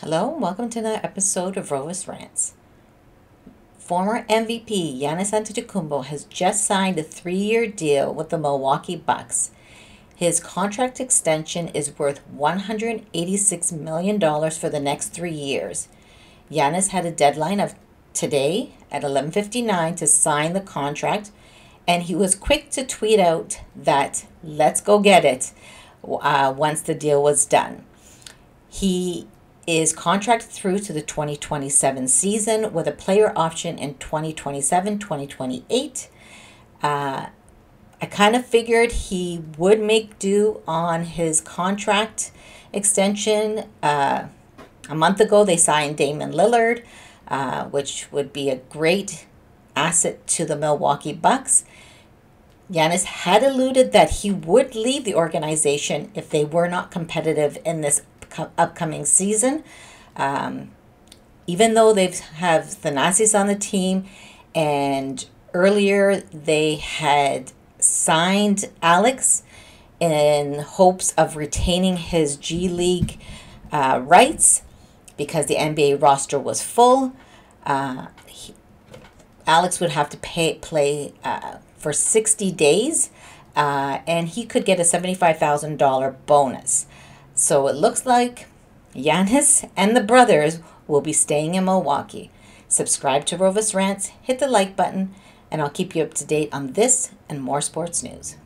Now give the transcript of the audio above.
Hello, and welcome to another episode of Rovos Rants. Former MVP Giannis Antetokounmpo has just signed a three-year deal with the Milwaukee Bucks. His contract extension is worth $186 million for the next three years. Giannis had a deadline of today at 11:59 to sign the contract, and he was quick to tweet out that "Let's go get it" uh, once the deal was done. He is contracted through to the 2027 season with a player option in 2027 2028. Uh, I kind of figured he would make do on his contract extension. Uh, a month ago, they signed Damian Lillard, uh, which would be a great asset to the Milwaukee Bucks. Giannis had alluded that he would leave the organization if they were not competitive in this upcoming season. Um, even though they have have Thanasis on the team, and earlier they had signed Alex in hopes of retaining his G League uh, rights because the NBA roster was full. Uh, he, Alex would have to pay play uh, for 60 days, uh, and he could get a $75,000 bonus. So it looks like Giannis and the brothers will be staying in Milwaukee. Subscribe to Rovos Rants, hit the like button, and I'll keep you up to date on this and more sports news.